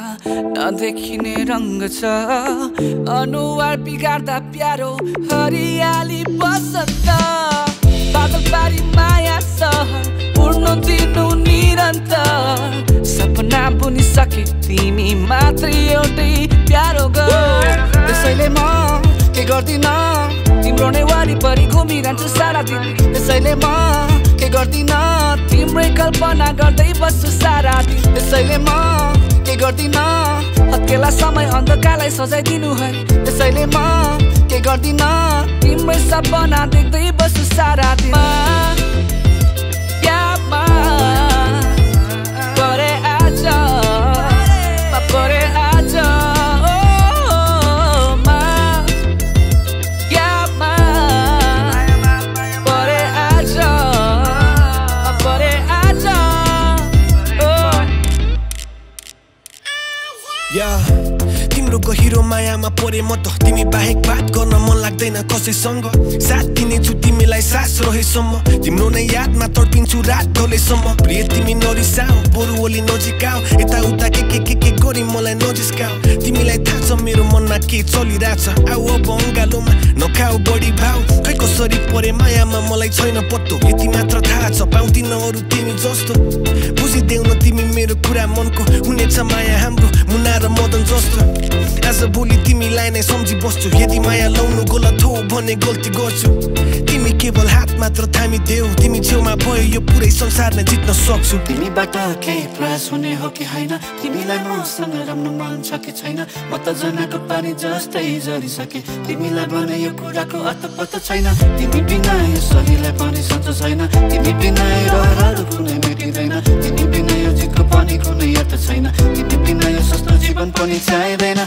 नदेखिने रङ्ग छ। अनुहार बिगार्दा प्यारो हरियाली बसन्त। बादल पारी माया सहर उड्नु दिनु निरन्तर। सपना बुनिसके तिमी मात्रै एउटै प्यारो गर। त्यसैले म के गर्दिन? तिम्रो नै वरिपरि घुमिरहन्छु सारा दिन। त्यसैले म के गर्दिन? तिम्रै कल्पना गर्दै बस्छु सारा दिन। त्यसैले म गर्दिन हत्केला समय अन्धकारलाई सजाइदिनु है। त्यसैले म के गर्दिन तिम्रै सपना देख्दै बस्छु सारा दिन या तिम्रो गहिरो मायामा परे म त तिमी बाहेक बात गर्न मन लाग्दैन कसैसँग साथ दिनेछु तिमीलाई सास रहेसम्म। तिम्रो नै यादमा तडपिन्छु रात ढलेसम्म। प्रिय तिमी नरिसाऊ बरु ओली नजिकाऊ यताउता के के के के गरी मलाई नजिस्काऊ तिमीलाई छ मेरो मनमा के चलिरहेछ। आऊ अब अङ्गालोमा नखाऊ बढी भाउ खै कसरी परे मायामा मलाई छैन पत्तो। यति मात्र थाहा छ पाउँदिन अरू तिमी जस्तो। बुझिदेऊ न तिमी मेरो कुरा मनको। हुनेछ माया हाम्रो मुना र मदन जस्तो। आज भोलि तिमीलाई नै सम्झी बस्छु यदि माया लाउनु गलत हो भने गल्ती गर्छु तिमी केवल हात मात्र थामिदेऊ तिमी छेउमा भयो यो पुरै संसार नै जित्न सक्छु तिमीबाट केही प्रयास हुने हो कि होइन तिमीलाई मसँग रम्न मन छ कि छैन म त जनाको पानी जस्तै झरिसके तिमीलाई भने यो कुराको अत पत्ता छैन तिमी बिना यो शरीरलाई पनि सञ्च छैन तिमी बिना यो रहरहरू कुनै मेटिँदैन तिमी बिना यो जितको पनि कुनै अर्थ छैन तिमी बिना यो सस्तो ibon poni chai bena